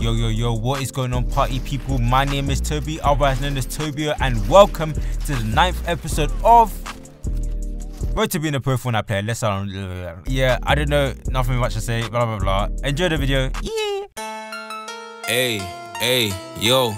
Yo, yo, yo, what is going on, party people? My name is Toby, otherwise known as Tobio, and welcome to the ninth episode of Road to be being a pro Fortnite player. Let's um, yeah, I don't know, nothing much to say, blah blah blah. Enjoy the video. Yeah. Hey, hey, yo.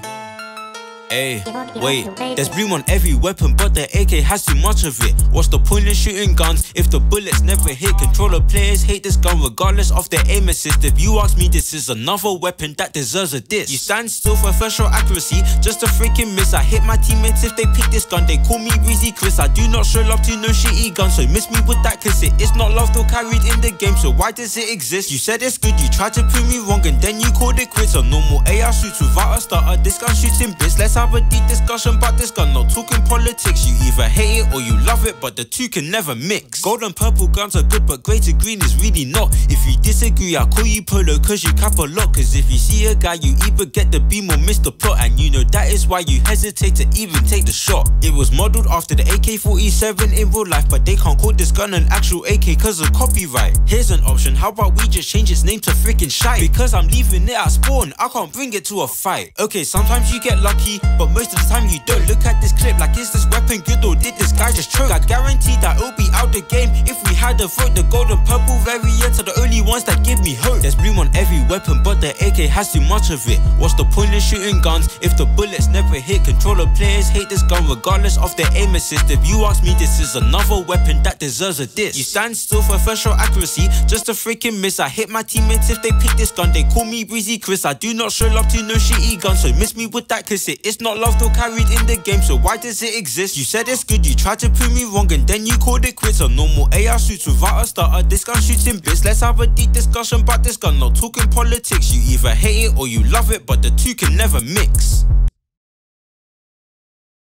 Hey, wait, there's bloom on every weapon, but the AK has too much of it. What's the point in shooting guns if the bullets never hit? Controller players hate this gun regardless of their aim assist. If you ask me, this is another weapon that deserves a diss. You stand still for first shot accuracy, just a freaking miss. I hit my teammates if they pick this gun, they call me Breezy Chris. I do not show love to no shitty gun, so miss me with that kiss. It is not love still carried in the game, so why does it exist? You said it's good, you tried to prove me wrong, and then you called it quits. A normal AR shoots without a starter, this gun shoots in bits. Let's have a deep discussion about this gun, not talking politics. You either hate it or you love it, but the two can never mix. Gold and purple guns are good, but grey to green is really not. If you disagree, I'll call you polo, cause you cap a lot. Cause if you see a guy, you either get the beam or miss the plot. And you know that is why you hesitate to even take the shot. It was modeled after the AK 47 in real life, but they can't call this gun an actual AK cause of copyright. Here's an option, how about we just change its name to freaking shite? Because I'm leaving it at spawn, I can't bring it to a fight. Okay, sometimes you get lucky, but most of the time you don't. Look at this clip, like is this weapon good or did this guy just choke? I guarantee that it'll be out the game if we had a vote. The golden purple variants are the only ones that give me hope. There's bloom on every weapon, but the AK has too much of it. What's the point in shooting guns if the bullets never hit? Controller players hate this gun regardless of their aim assist. If you ask me, this is another weapon that deserves a diss. You stand still for first shot accuracy, just a freaking miss. I hit my teammates if they pick this gun. They call me Breezy Chris. I do not show love to no shitty gun, so miss me with that kiss. It is not love still carried in the game, so why does it exist? You said it's good, you tried to prove me wrong, and then you called it quits. A normal AR shoots without a starter, this gun shoots in bits. Let's have a deep discussion about this gun, not talking politics. You either hate it or you love it, but the two can never mix.